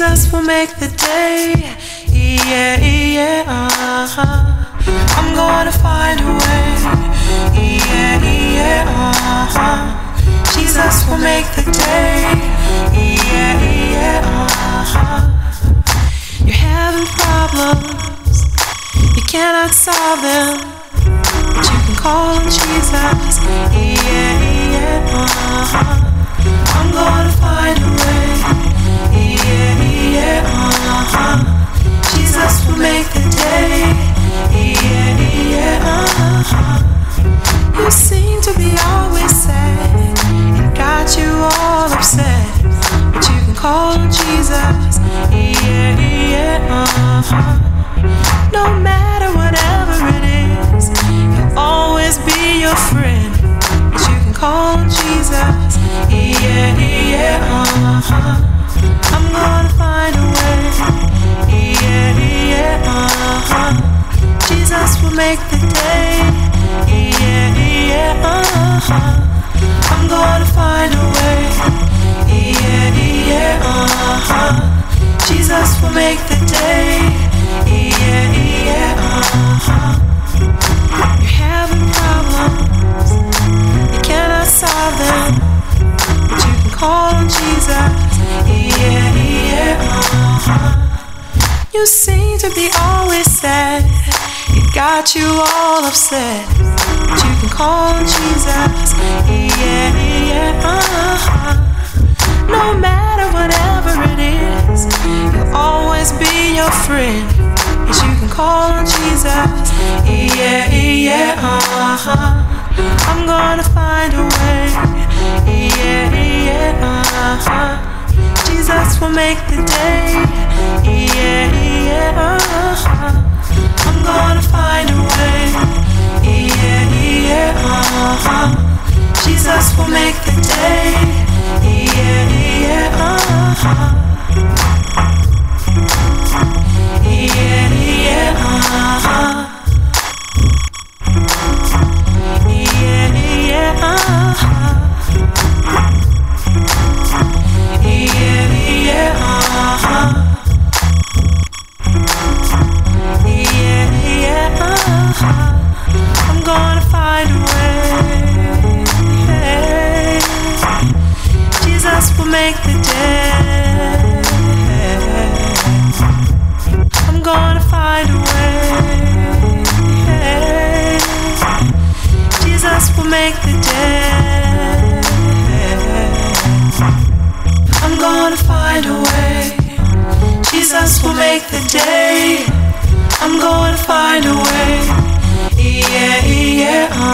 Jesus will make the day. Yeah, yeah, uh-huh. I'm gonna find a way. Yeah, yeah, uh-huh. Jesus will make the day. Yeah, yeah, uh-huh. You're having problems, you cannot solve them, but you can call on Jesus. Yeah, yeah, uh-huh. Upset. But you can call Jesus. Yeah, yeah, uh-huh. No matter whatever it is, he'll always be your friend. But you can call Jesus. Yeah, yeah, uh-huh. I'm gonna find a way. Yeah, yeah, uh-huh. Jesus will make the day. Yeah, yeah, uh-huh. I'm gonna find a way. You seem to be always sad. It got you all upset. But you can call Jesus. Yeah, yeah, uh-huh. No matter whatever it is, he'll always be your friend. Yes, you can call Jesus. Will make the day. Yeah, yeah, uh-huh. I'm gonna find a way. Make the day. I'm gonna find a way. Jesus will make the day. I'm gonna find a way. Yeah, yeah,